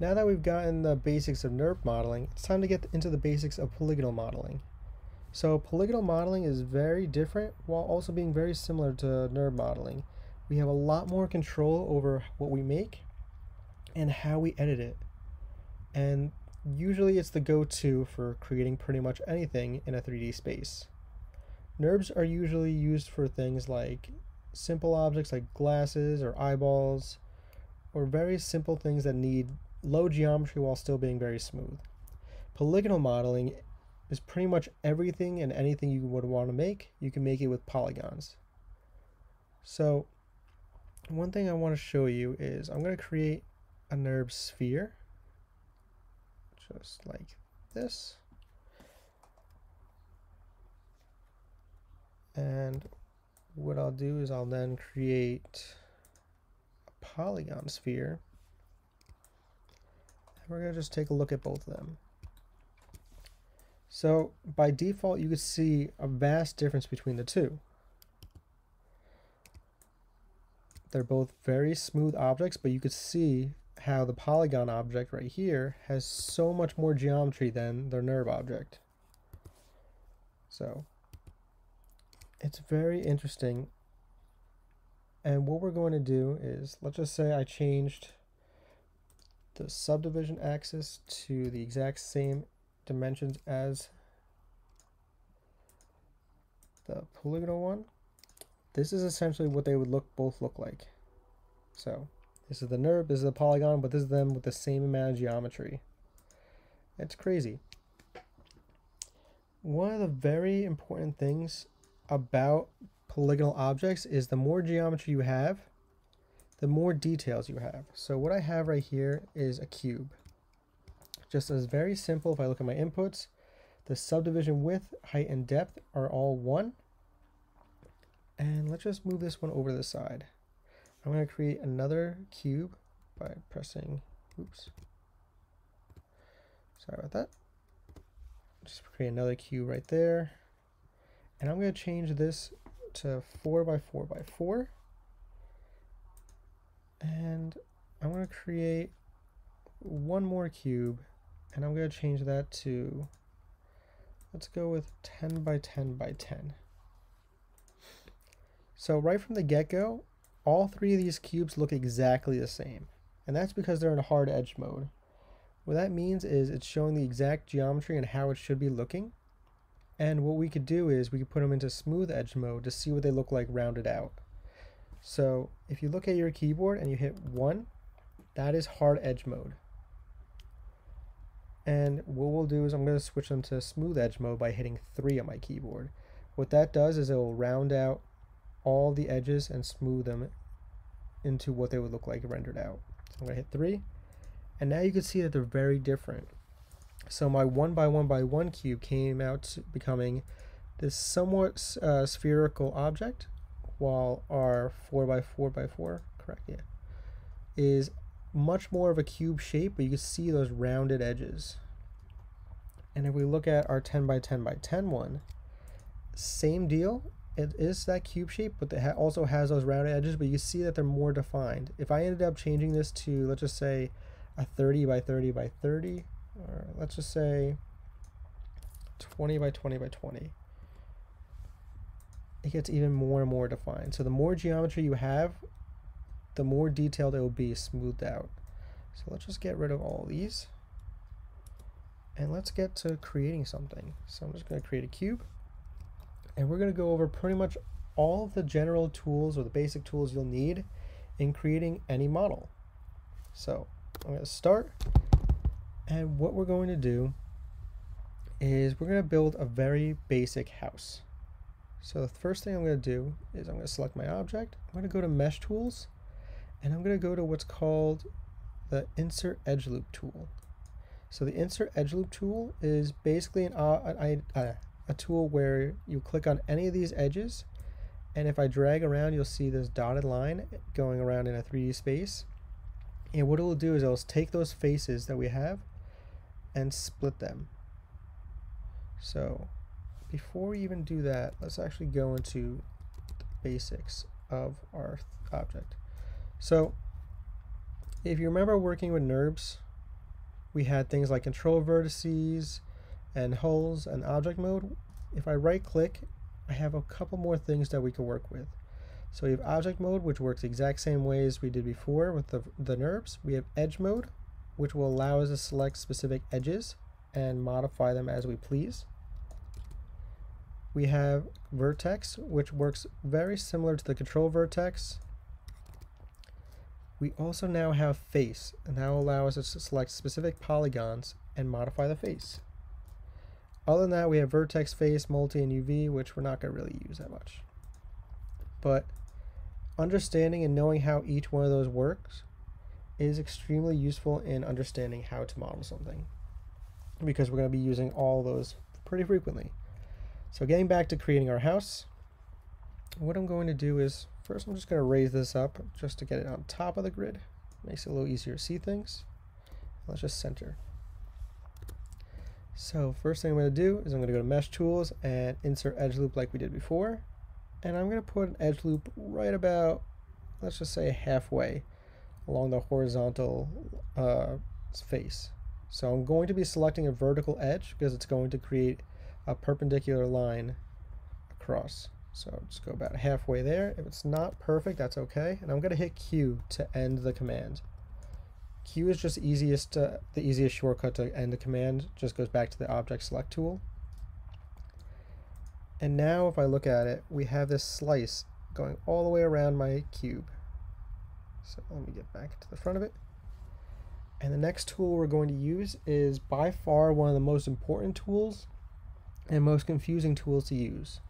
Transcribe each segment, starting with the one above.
Now that we've gotten the basics of NURB modeling, it's time to get into the basics of polygonal modeling. So polygonal modeling is very different while also being very similar to NURB modeling. We have a lot more control over what we make and how we edit it. And usually it's the go-to for creating pretty much anything in a 3D space. NURBs are usually used for things like simple objects like glasses or eyeballs, or very simple things that need low geometry while still being very smooth. Polygonal modeling is pretty much everything and anything you would want to make, you can make it with polygons. So one thing I want to show you is I'm going to create a NURB sphere, just like this. And what I'll do is I'll then create a polygon sphere. We're going to just take a look at both of them. So by default, you could see a vast difference between the two. They're both very smooth objects, but you could see how the polygon object right here has so much more geometry than the NURB object. So it's very interesting. And what we're going to do is, let's just say I changed the subdivision axis to the exact same dimensions as the polygonal one. This is essentially what they would look both look like. So this is the NURB, this is the polygon, but this is them with the same amount of geometry. It's crazy. One of the very important things about polygonal objects is the more geometry you have, the more details you have. So what I have right here is a cube. Just as very simple, if I look at my inputs, the subdivision width, height, and depth are all one. And let's just move this one over to the side. I'm going to create another cube by pressing, oops, sorry about that. Just create another cube right there. And I'm going to change this to 4 by 4 by 4. And I'm going to create one more cube and I'm going to change that to, let's go with 10 by 10 by 10. So right from the get-go, all three of these cubes look exactly the same. And that's because they're in hard edge mode. What that means is it's showing the exact geometry and how it should be looking. And what we could do is we could put them into smooth edge mode to see what they look like rounded out. So if you look at your keyboard and you hit 1, that is hard edge mode. And what we'll do is I'm going to switch them to smooth edge mode by hitting 3 on my keyboard. What that does is it will round out all the edges and smooth them into what they would look like rendered out. So I'm going to hit 3. And now you can see that they're very different. So my one by one by one cube came out becoming this somewhat uh, spherical object, while our four by four by four, correct, yeah, is much more of a cube shape, but you can see those rounded edges. And if we look at our 10 by 10 by 10 one, same deal. It is that cube shape, but it also has those rounded edges, but you see that they're more defined. If I ended up changing this to, let's just say, a 30 by 30 by 30, or let's just say 20 by 20 by 20 it gets even more and more defined. So the more geometry you have the more detailed it will be smoothed out. So let's just get rid of all these. And let's get to creating something. So I'm just going to create a cube. And we're going to go over pretty much all of the general tools or the basic tools you'll need in creating any model. So I'm going to start. And what we're going to do is we're going to build a very basic house. So the first thing I'm going to do is I'm going to select my object. I'm going to go to Mesh Tools, and I'm going to go to what's called the Insert Edge Loop tool. So the Insert Edge Loop tool is basically an, uh, a, a tool where you click on any of these edges, and if I drag around, you'll see this dotted line going around in a 3D space. And what it will do is it'll take those faces that we have and split them. So before we even do that, let's actually go into the basics of our object. So if you remember working with NURBs we had things like control vertices and hulls and object mode. If I right click, I have a couple more things that we can work with. So we have object mode, which works the exact same way as we did before with the, the NURBS. We have edge mode, which will allow us to select specific edges and modify them as we please. We have vertex, which works very similar to the control vertex. We also now have face, and that will allow us to select specific polygons and modify the face. Other than that, we have vertex, face, multi, and UV, which we're not going to really use that much. But understanding and knowing how each one of those works is extremely useful in understanding how to model something because we're going to be using all those pretty frequently. So getting back to creating our house, what I'm going to do is first I'm just going to raise this up just to get it on top of the grid. Makes it a little easier to see things. Let's just center. So first thing I'm going to do is I'm going to go to Mesh Tools and insert Edge Loop like we did before. And I'm going to put an edge loop right about, let's just say halfway along the horizontal uh, face. So I'm going to be selecting a vertical edge because it's going to create a perpendicular line across. So just go about halfway there. If it's not perfect, that's okay. And I'm going to hit Q to end the command. Q is just easiest to, the easiest shortcut to end the command. Just goes back to the object select tool. And now if I look at it, we have this slice going all the way around my cube. So let me get back to the front of it. And the next tool we're going to use is by far one of the most important tools and most confusing tools to use.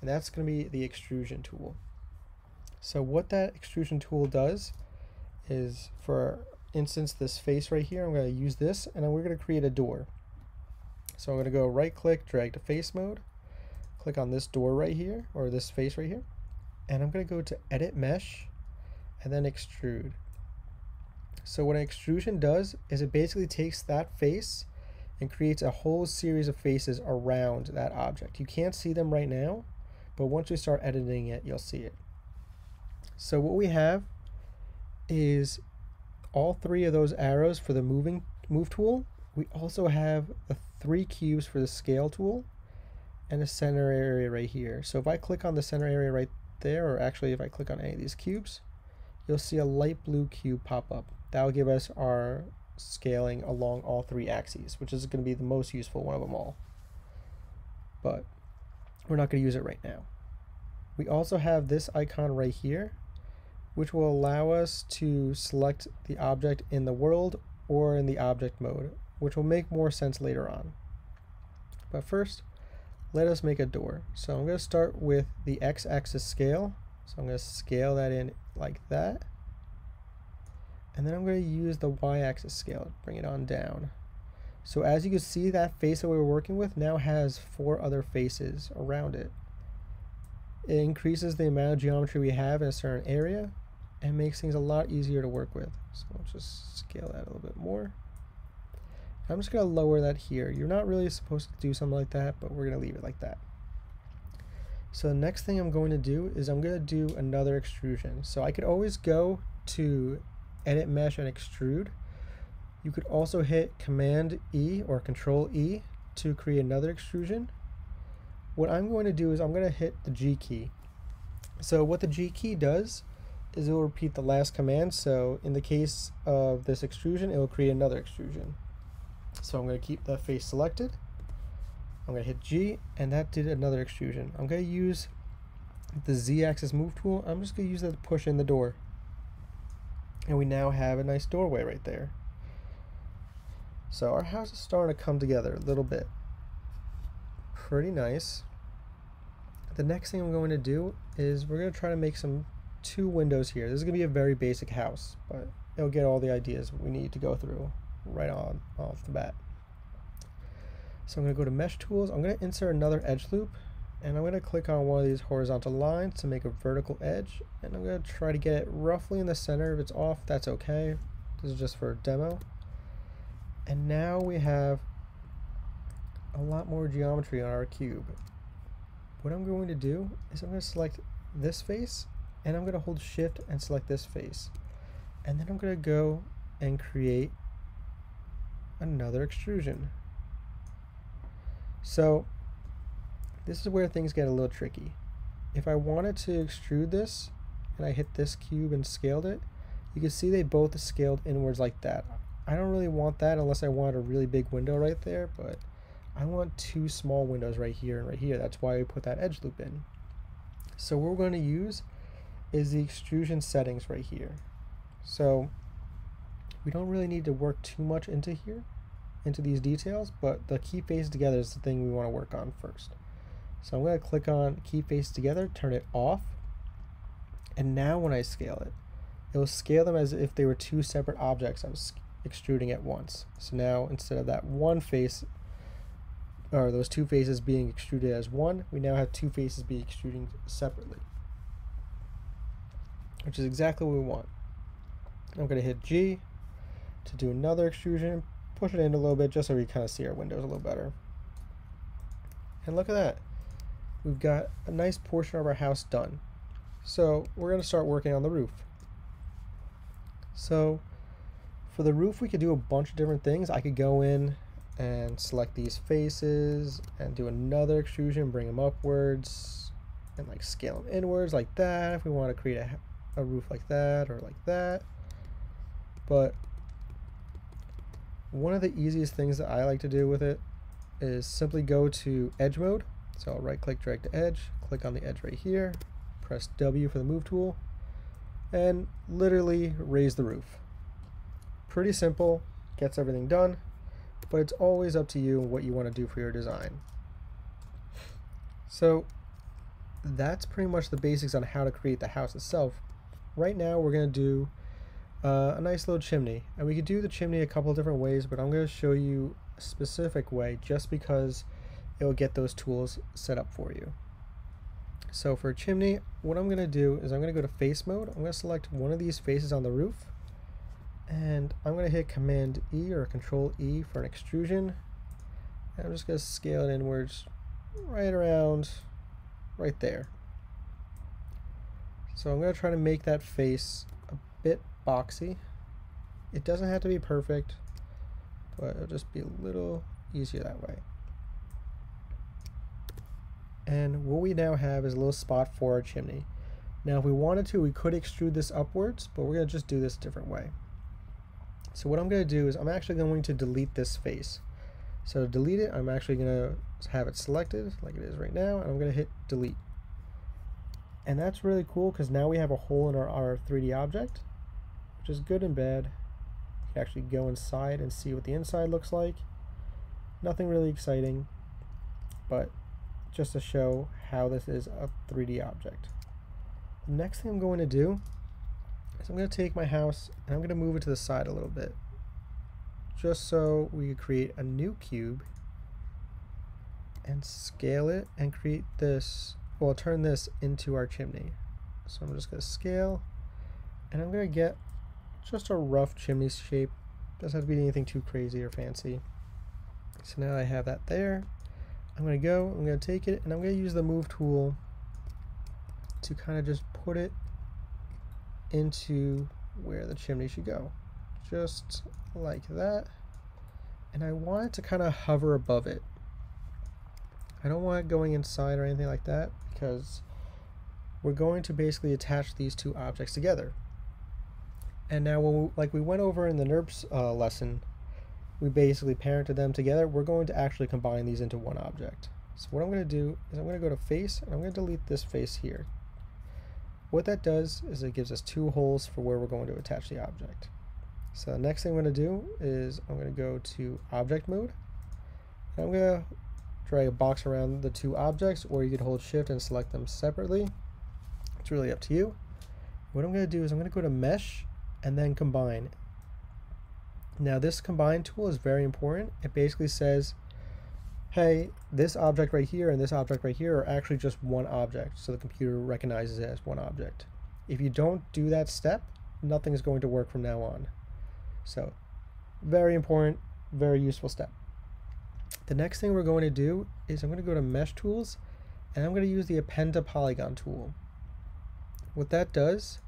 And that's going to be the extrusion tool. So what that extrusion tool does is, for instance, this face right here, I'm going to use this and we're going to create a door. So I'm going to go right click, drag to face mode, click on this door right here, or this face right here, and I'm going to go to edit mesh and then extrude. So what an extrusion does is it basically takes that face and creates a whole series of faces around that object. You can't see them right now, but once we start editing it, you'll see it. So what we have is all three of those arrows for the moving move tool. We also have the three cubes for the scale tool and a center area right here. So if I click on the center area right there, or actually if I click on any of these cubes, you'll see a light blue cube pop up. That will give us our scaling along all three axes, which is going to be the most useful one of them all. But we're not going to use it right now. We also have this icon right here, which will allow us to select the object in the world or in the object mode, which will make more sense later on. But first, let us make a door. So I'm going to start with the x-axis scale. So I'm going to scale that in like that. And then I'm going to use the y-axis scale, bring it on down. So as you can see, that face that we were working with now has four other faces around it. It increases the amount of geometry we have in a certain area and makes things a lot easier to work with. So let's just scale that a little bit more. I'm just going to lower that here. You're not really supposed to do something like that, but we're going to leave it like that. So the next thing I'm going to do is I'm going to do another extrusion. So I could always go to edit mesh and extrude. You could also hit command E or control E to create another extrusion. What I'm going to do is I'm going to hit the G key. So what the G key does is it will repeat the last command. So in the case of this extrusion, it will create another extrusion. So I'm going to keep the face selected. I'm going to hit G, and that did another extrusion. I'm going to use the Z-axis move tool. I'm just going to use that to push in the door. And we now have a nice doorway right there. So our house is starting to come together a little bit. Pretty nice. The next thing I'm going to do is we're going to try to make some two windows here. This is going to be a very basic house, but it'll get all the ideas we need to go through right on off the bat. So I'm going to go to Mesh Tools. I'm going to insert another edge loop. And I'm going to click on one of these horizontal lines to make a vertical edge. And I'm going to try to get it roughly in the center. If it's off, that's okay. This is just for a demo. And now we have a lot more geometry on our cube. What I'm going to do is I'm going to select this face and I'm going to hold shift and select this face. And then I'm going to go and create another extrusion. So this is where things get a little tricky. If I wanted to extrude this and I hit this cube and scaled it, you can see they both scaled inwards like that. I don't really want that unless I want a really big window right there, but I want two small windows right here and right here. That's why we put that edge loop in. So what we're going to use is the extrusion settings right here. So we don't really need to work too much into here, into these details, but the keep face together is the thing we want to work on first. So I'm going to click on keep face together, turn it off, and now when I scale it, it will scale them as if they were two separate objects I was extruding at once. So now instead of that one face, or those two faces being extruded as one, we now have two faces being extruding separately, which is exactly what we want. I'm going to hit G to do another extrusion, push it in a little bit just so we kind of see our windows a little better. And look at that. We've got a nice portion of our house done. So we're going to start working on the roof. So for the roof, we could do a bunch of different things. I could go in and select these faces and do another extrusion, bring them upwards and like scale them inwards like that. If we want to create a, a roof like that or like that. But one of the easiest things that I like to do with it is simply go to edge mode. So I'll right click, drag to edge, click on the edge right here, press W for the move tool, and literally raise the roof. Pretty simple, gets everything done, but it's always up to you what you want to do for your design. So that's pretty much the basics on how to create the house itself. Right now we're going to do uh, a nice little chimney. And we could do the chimney a couple different ways, but I'm going to show you a specific way just because it will get those tools set up for you. So for chimney, what I'm going to do is I'm going to go to face mode. I'm going to select one of these faces on the roof. And I'm going to hit Command E or Control E for an extrusion. And I'm just going to scale it inwards right around right there. So I'm going to try to make that face a bit boxy. It doesn't have to be perfect, but it'll just be a little easier that way. And what we now have is a little spot for our chimney. Now if we wanted to, we could extrude this upwards, but we're going to just do this a different way. So what I'm going to do is I'm actually going to delete this face. So to delete it, I'm actually going to have it selected like it is right now, and I'm going to hit delete. And that's really cool because now we have a hole in our, our 3D object, which is good and bad. You can actually go inside and see what the inside looks like. Nothing really exciting, but just to show how this is a 3D object. The next thing I'm going to do is I'm going to take my house and I'm going to move it to the side a little bit just so we could create a new cube and scale it and create this, well turn this into our chimney. So I'm just going to scale and I'm going to get just a rough chimney shape. Doesn't have to be anything too crazy or fancy. So now I have that there. I'm going to go, I'm going to take it, and I'm going to use the move tool to kind of just put it into where the chimney should go. Just like that. And I want it to kind of hover above it. I don't want it going inside or anything like that because we're going to basically attach these two objects together. And now, like we went over in the NURBS uh, lesson, we basically parented them together. We're going to actually combine these into one object. So what I'm going to do is I'm going to go to face and I'm going to delete this face here. What that does is it gives us two holes for where we're going to attach the object. So the next thing I'm going to do is I'm going to go to object mode. And I'm going to drag a box around the two objects or you could hold shift and select them separately. It's really up to you. What I'm going to do is I'm going to go to mesh and then combine. Now this combine tool is very important. It basically says, hey, this object right here and this object right here are actually just one object. So the computer recognizes it as one object. If you don't do that step, nothing is going to work from now on. So very important, very useful step. The next thing we're going to do is I'm going to go to mesh tools and I'm going to use the append to polygon tool. What that does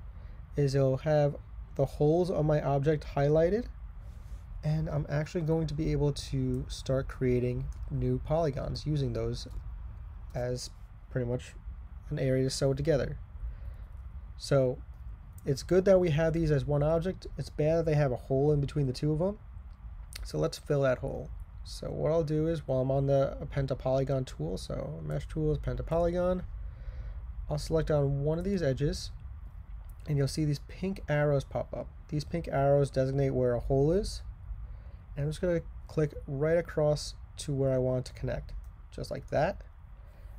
is it'll have the holes on my object highlighted and I'm actually going to be able to start creating new polygons using those as pretty much an area to sew together. So it's good that we have these as one object. It's bad that they have a hole in between the two of them. So let's fill that hole. So what I'll do is while I'm on the uh, append to polygon tool, so mesh tools, append to polygon, I'll select on one of these edges and you'll see these pink arrows pop up. These pink arrows designate where a hole is. And I'm just going to click right across to where I want to connect, just like that.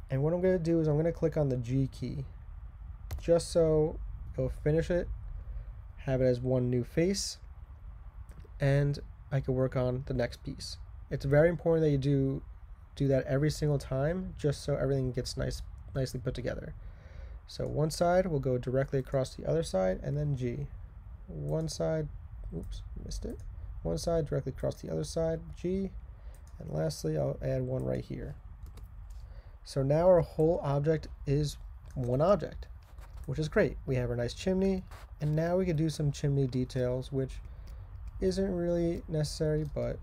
And what I'm going to do is I'm going to click on the G key, just so it'll finish it, have it as one new face, and I can work on the next piece. It's very important that you do do that every single time, just so everything gets nice, nicely put together. So one side will go directly across the other side, and then G. One side, oops, missed it. One side directly across the other side, G. And lastly, I'll add one right here. So now our whole object is one object, which is great. We have our nice chimney, and now we can do some chimney details, which isn't really necessary, but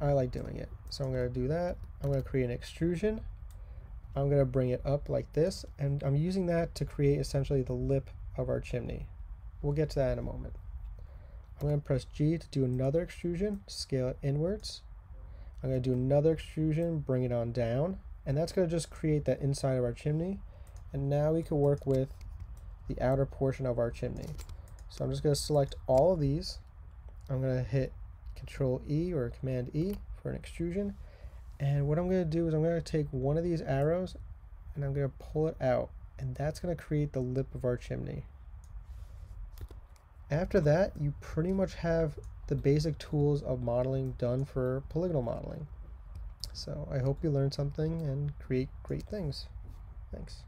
I like doing it. So I'm going to do that. I'm going to create an extrusion. I'm going to bring it up like this, and I'm using that to create essentially the lip of our chimney. We'll get to that in a moment. I'm going to press G to do another extrusion, scale it inwards. I'm going to do another extrusion, bring it on down, and that's going to just create that inside of our chimney. And now we can work with the outer portion of our chimney. So I'm just going to select all of these. I'm going to hit Control E or Command E for an extrusion. And what I'm going to do is I'm going to take one of these arrows and I'm going to pull it out. And that's going to create the lip of our chimney. After that, you pretty much have the basic tools of modeling done for polygonal modeling. So I hope you learned something and create great things. Thanks.